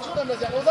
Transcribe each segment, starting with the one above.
出来吧小猴子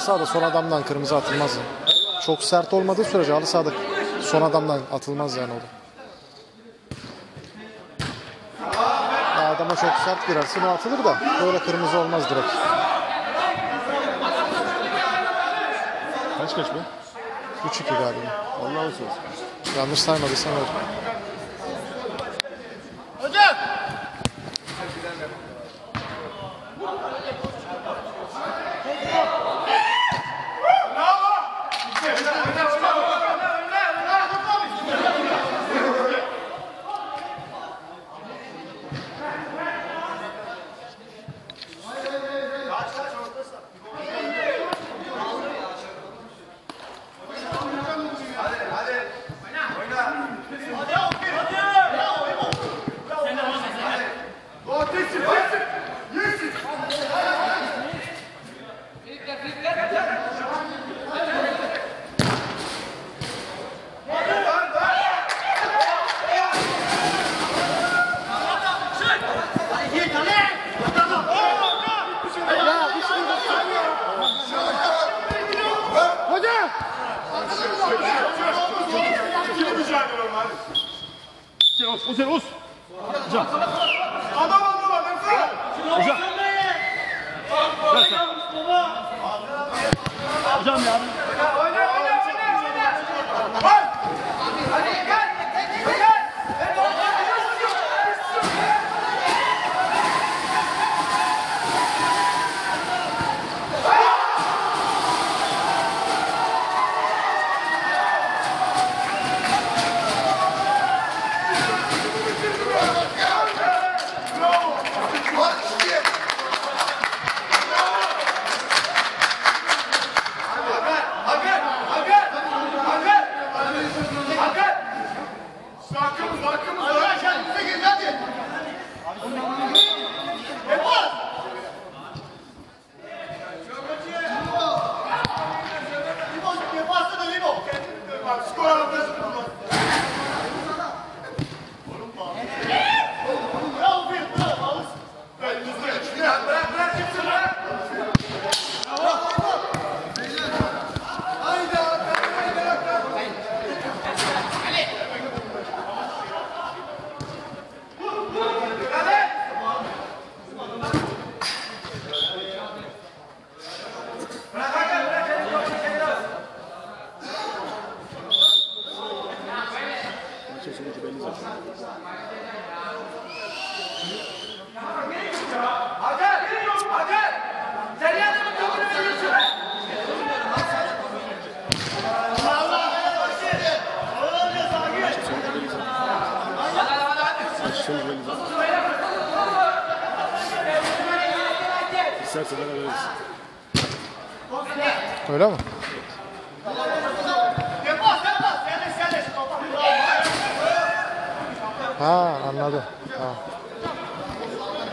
halı sahada son adamdan kırmızı atılmaz. Çok sert olmadığı sürece halı sahada son adamdan atılmaz yani o da. Adama çok sert girersin o atılır da böyle kırmızı olmaz direkt. Kaç kaç be? 3-2 galiba. Allah'ın sözü. Yanlış saymadıysam öyle. İkili mücadele olma hadi. Oz, Ozer, Oz. Hocam. Adam aldılar, Ersan. Hocam. Hocam ya.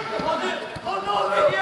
Hadi, hadi, hadi.